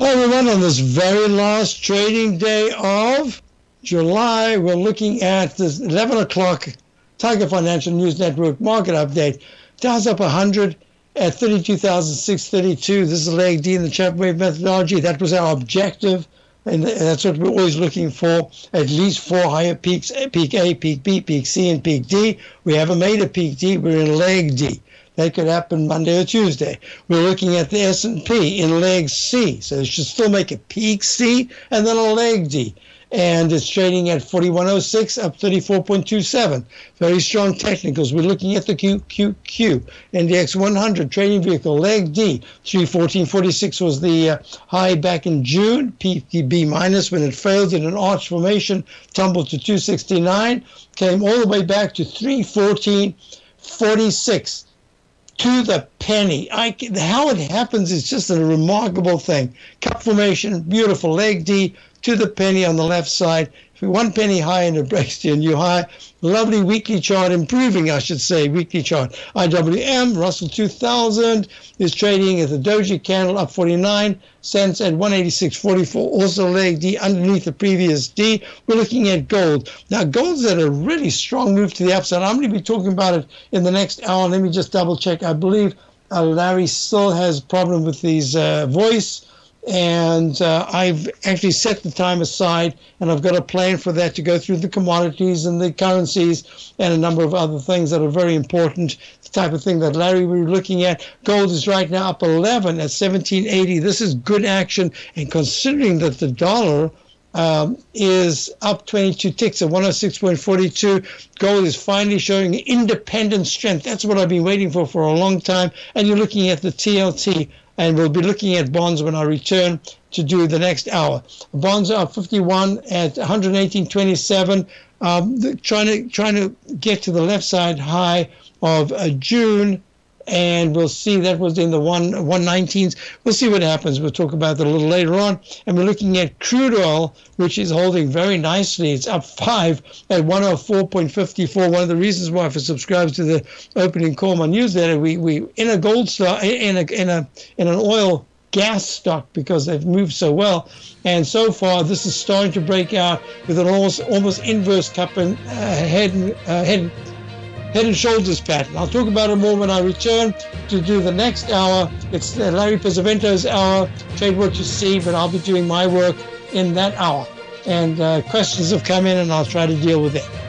Everyone. On this very last trading day of July, we're looking at this 11 o'clock Tiger Financial News Network market update. Dow's up 100 at 32,632. This is leg D in the chart wave methodology. That was our objective and that's what we're always looking for at least four higher peaks peak A, peak B, peak C, and peak D. We haven't made a peak D, we're in leg D. That could happen Monday or Tuesday. We're looking at the S&P in leg C, so it should still make a peak C and then a leg D. And it's trading at 4106 up 34.27 very strong technicals. We're looking at the QQQ index 100 trading vehicle leg D. 314.46 was the uh, high back in June. PTB minus when it failed in an arch formation tumbled to 269 came all the way back to 314.46 to the penny. I, how it happens is just a remarkable thing. Cup formation, beautiful leg D, to the penny on the left side. One penny high in a new high. Lovely weekly chart, improving, I should say, weekly chart. IWM, Russell 2000 is trading at the doji candle up 49 cents at 186.44. Also leg D underneath the previous D. We're looking at gold. Now, gold's at a really strong move to the upside. I'm going to be talking about it in the next hour. Let me just double check. I believe uh, Larry still has problem with his uh, voice and uh, I've actually set the time aside, and I've got a plan for that to go through the commodities and the currencies and a number of other things that are very important. The type of thing that Larry will be looking at. Gold is right now up 11 at 1780. This is good action, and considering that the dollar um, is up 22 ticks at 106.42. Gold is finally showing independent strength. That's what I've been waiting for for a long time. And you're looking at the TLT and we'll be looking at bonds when I return to do the next hour. Bonds are 51 at 118.27, um, trying to trying to get to the left side high of uh, June and we'll see that was in the one 119s. We'll see what happens. We'll talk about that a little later on. And we're looking at crude oil, which is holding very nicely. It's up five at 104.54. One of the reasons why, for subscribers to the opening call my newsletter, we we in a gold star in a in a in an oil gas stock because they've moved so well. And so far, this is starting to break out with an almost almost inverse cup and uh, head uh, head head and shoulders pattern. I'll talk about it more when I return to do the next hour. It's Larry Pesavento's hour, trade what you see, but I'll be doing my work in that hour. And uh, questions have come in, and I'll try to deal with it.